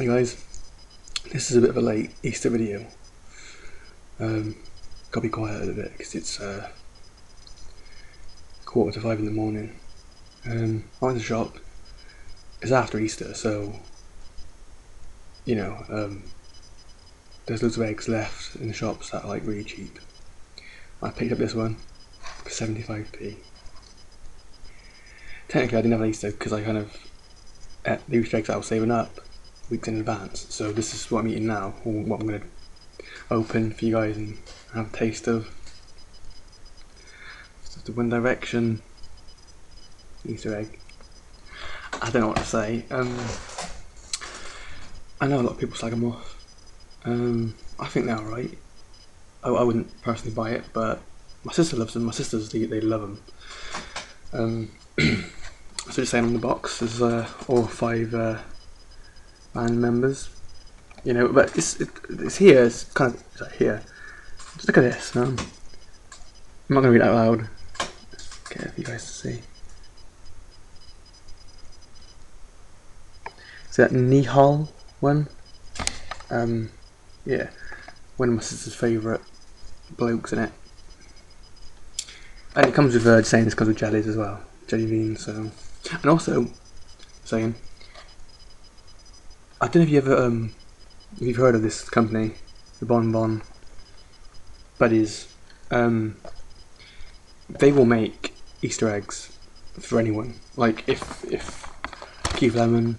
Hey guys, this is a bit of a late Easter video. Um, gotta be quiet a bit because it's uh, quarter to five in the morning. Um, I'm in the shop. It's after Easter, so you know, um, there's loads of eggs left in the shops that are like really cheap. I picked up this one for 75p. Technically, I didn't have an Easter because I kind of the Easter eggs I was saving up weeks in advance. So this is what I'm eating now, or what I'm going to open for you guys and have a taste of. Just the One Direction Easter egg. I don't know what to say. Um, I know a lot of people slag them off. Um, I think they're alright. I, I wouldn't personally buy it, but my sister loves them. My sisters, they, they love them. Um, so just saying on the box, there's uh, all five uh, band members. You know, but it's it, it's here. It's kind of it's like here. Just look at this. Um, I'm not gonna read it out loud. Okay, for you guys to see. Is that Niall one? Um, yeah, one of my sister's favourite blokes in it. And it comes with uh, saying this comes with jellies as well, jelly beans. So, and also saying, I don't know if you ever um, if you've heard of this company, the Bon Bon Buddies. Um, they will make Easter eggs for anyone. Like if if Keith Lemon,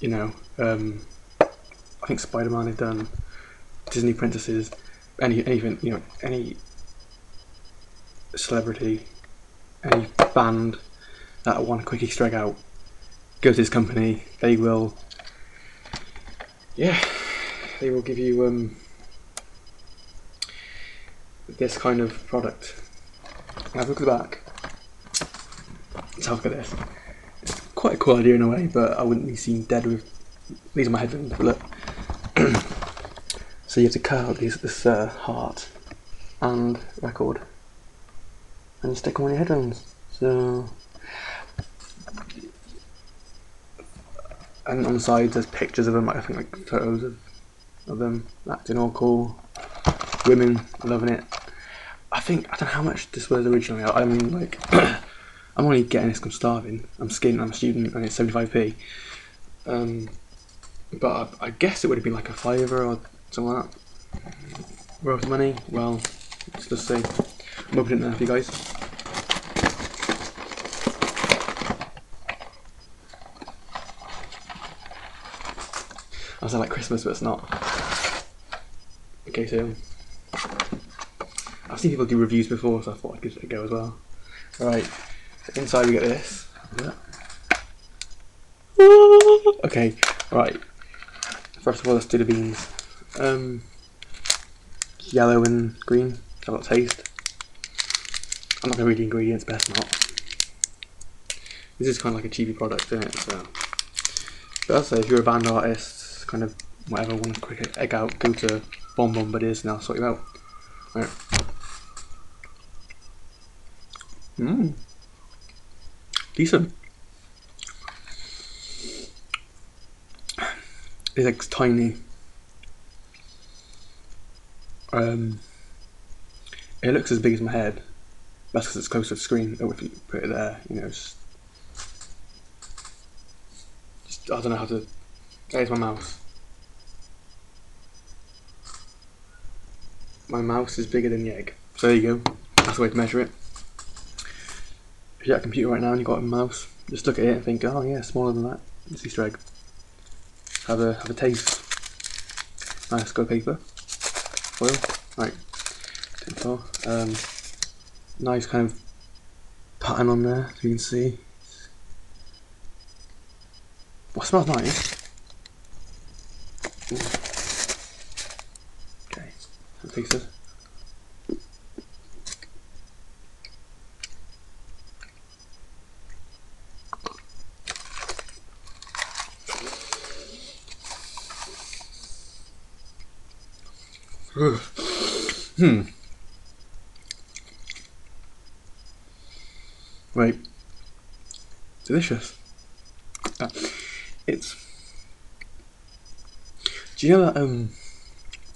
you know, um, I think Spider Man have done Disney princesses, any anything you know any celebrity, any band that want a quick Easter egg out, go to this company. They will, yeah, they will give you um, this kind of product. Have a look at the back. Let's have a look at this. It's quite a cool idea in a way, but I wouldn't be seen dead with these are my headphones. But look, so you have to cut out these, this uh, heart and record and stick them on your headphones. So, and on the sides there's pictures of them. like I think like photos of of them acting all cool. Women loving it. I think I don't know how much this was originally. I mean, like, I'm only getting this I'm starving. I'm skint. I'm a student, and it's 75p. Um, but I, I guess it would have been like a fiver or something like that. Worth money? Well, let's just see. I'm opening it now for you guys. I sound like Christmas, but it's not. Okay, so I've seen people do reviews before, so I thought I'd give it a go as well. Right, so inside we get this. Okay, right. First of all, let's do the beans. Um, yellow and green. Have a taste. I'm not to read the ingredients, best not. This is kind of like a cheapy product, isn't it? So, but also, if you're a band artist, kind of whatever, want a quick egg out, go to bomb Buddies and I'll sort you out. Right. Mmm. Decent. It's like tiny. Um, it looks as big as my head. That's because it's close to the screen. Oh, if you put it there, you know, just, just I don't know how to. There's my mouse. My mouse is bigger than the egg. So there you go. That's the way to measure it. If you're at a computer right now and you've got a mouse, just look at it and think, oh yeah, smaller than that. It's Easter egg. Have a have a taste. Nice go paper. Foil. Right. Tinfoil. Um nice kind of pattern on there, so you can see. Well, smells nice. Okay, some pieces. hmm. Right. Delicious. Uh, it's Do you know that um,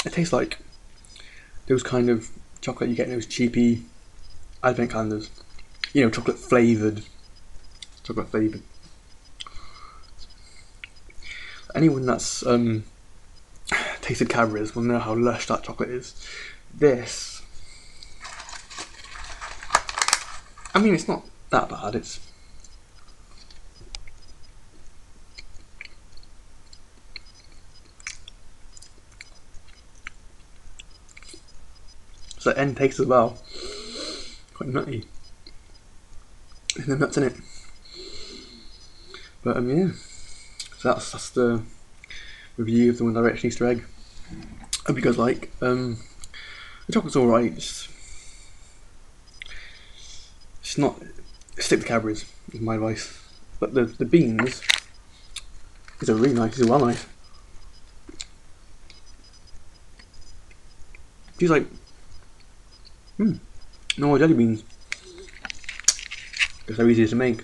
it tastes like those kind of chocolate you get in those cheapy advent calendars. You know, chocolate flavoured. Chocolate flavoured. Anyone that's um, tasted Cadbury's will know how lush that chocolate is. This, I mean, it's not that bad. It's so end taste as well. Quite nutty. And then that's in it. But um yeah. So that's that's the review of the One Direction Easter egg. Hope you guys like. Um the chocolate's alright, it's, it's not stick to Cadbury's is my advice. But the the beans these are really nice, are well nice. These like hmm no jelly beans. Because they're easy to make.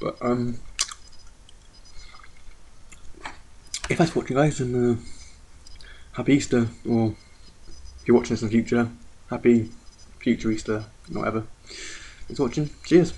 But um if that's watching guys then uh, happy Easter or if you're watching this in the future, happy future Easter, whatever. Thanks for watching. Cheers.